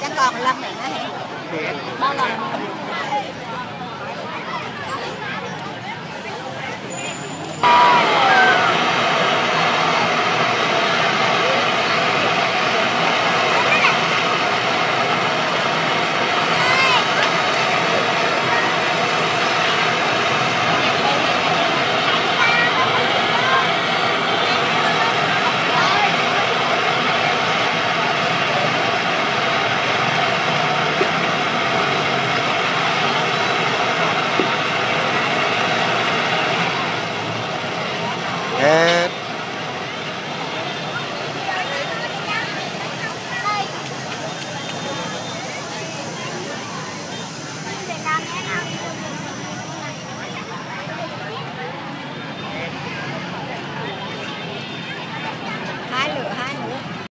Chắc còn lần nữa hả bao lần?